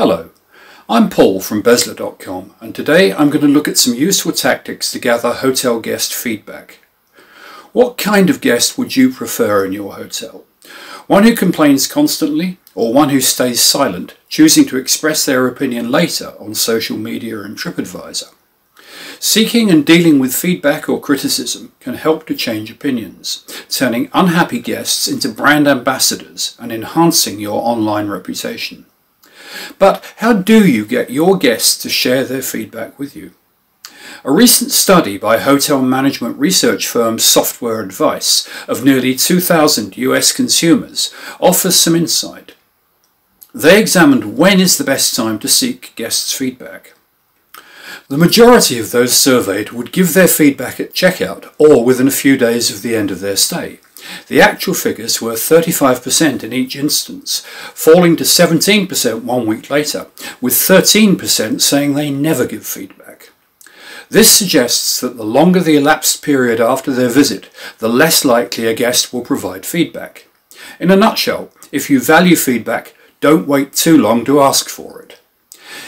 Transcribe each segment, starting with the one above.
Hello, I'm Paul from Bezla.com and today I'm going to look at some useful tactics to gather hotel guest feedback. What kind of guest would you prefer in your hotel? One who complains constantly or one who stays silent, choosing to express their opinion later on social media and TripAdvisor? Seeking and dealing with feedback or criticism can help to change opinions, turning unhappy guests into brand ambassadors and enhancing your online reputation. But how do you get your guests to share their feedback with you? A recent study by hotel management research firm Software Advice of nearly 2,000 US consumers offers some insight. They examined when is the best time to seek guests' feedback. The majority of those surveyed would give their feedback at checkout or within a few days of the end of their stay. The actual figures were 35% in each instance, falling to 17% one week later, with 13% saying they never give feedback. This suggests that the longer the elapsed period after their visit, the less likely a guest will provide feedback. In a nutshell, if you value feedback, don't wait too long to ask for it.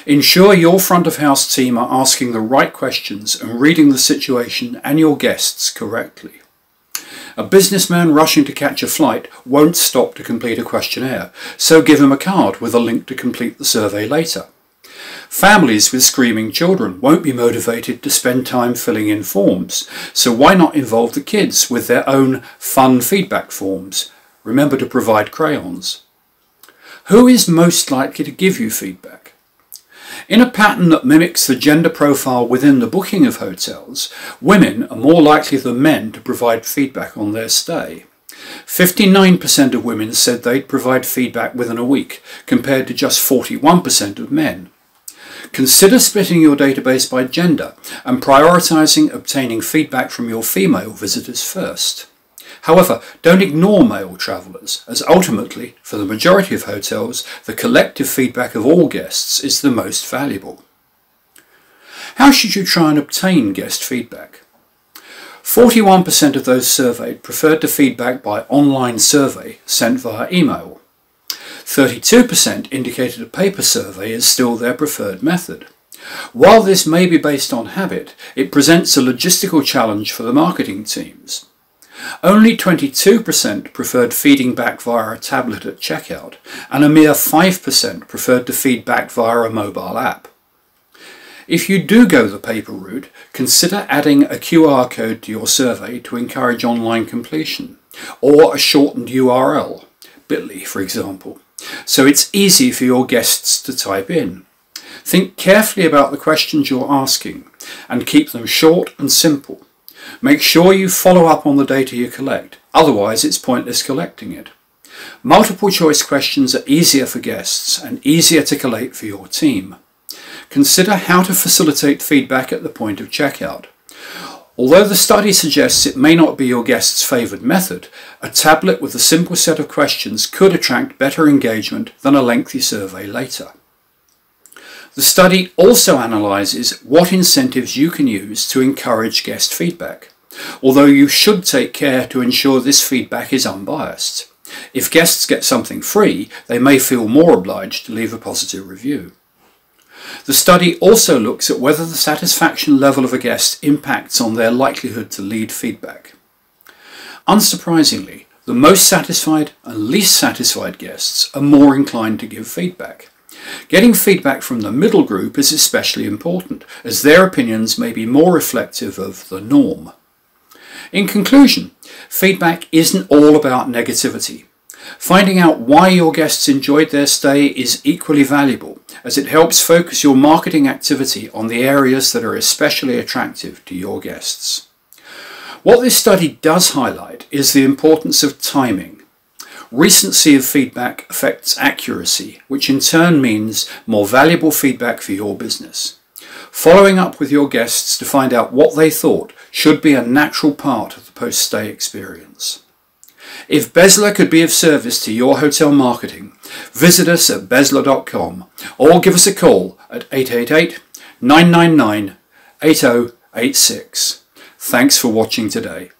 Ensure your front of house team are asking the right questions and reading the situation and your guests correctly. A businessman rushing to catch a flight won't stop to complete a questionnaire, so give him a card with a link to complete the survey later. Families with screaming children won't be motivated to spend time filling in forms, so why not involve the kids with their own fun feedback forms? Remember to provide crayons. Who is most likely to give you feedback? In a pattern that mimics the gender profile within the booking of hotels, women are more likely than men to provide feedback on their stay. 59% of women said they'd provide feedback within a week, compared to just 41% of men. Consider splitting your database by gender and prioritising obtaining feedback from your female visitors first. However, don't ignore male travellers, as ultimately, for the majority of hotels, the collective feedback of all guests is the most valuable. How should you try and obtain guest feedback? 41% of those surveyed preferred to feedback by online survey sent via email. 32% indicated a paper survey is still their preferred method. While this may be based on habit, it presents a logistical challenge for the marketing teams. Only 22% preferred feeding back via a tablet at checkout, and a mere 5% preferred to feed back via a mobile app. If you do go the paper route, consider adding a QR code to your survey to encourage online completion, or a shortened URL, bit.ly for example, so it's easy for your guests to type in. Think carefully about the questions you're asking and keep them short and simple. Make sure you follow up on the data you collect, otherwise it's pointless collecting it. Multiple choice questions are easier for guests and easier to collate for your team. Consider how to facilitate feedback at the point of checkout. Although the study suggests it may not be your guest's favoured method, a tablet with a simple set of questions could attract better engagement than a lengthy survey later. The study also analyses what incentives you can use to encourage guest feedback, although you should take care to ensure this feedback is unbiased. If guests get something free, they may feel more obliged to leave a positive review. The study also looks at whether the satisfaction level of a guest impacts on their likelihood to lead feedback. Unsurprisingly, the most satisfied and least satisfied guests are more inclined to give feedback. Getting feedback from the middle group is especially important, as their opinions may be more reflective of the norm. In conclusion, feedback isn't all about negativity. Finding out why your guests enjoyed their stay is equally valuable, as it helps focus your marketing activity on the areas that are especially attractive to your guests. What this study does highlight is the importance of timing Recency of feedback affects accuracy, which in turn means more valuable feedback for your business. Following up with your guests to find out what they thought should be a natural part of the post-stay experience. If Bezla could be of service to your hotel marketing, visit us at bezla.com or give us a call at 888 999 8086. Thanks for watching today.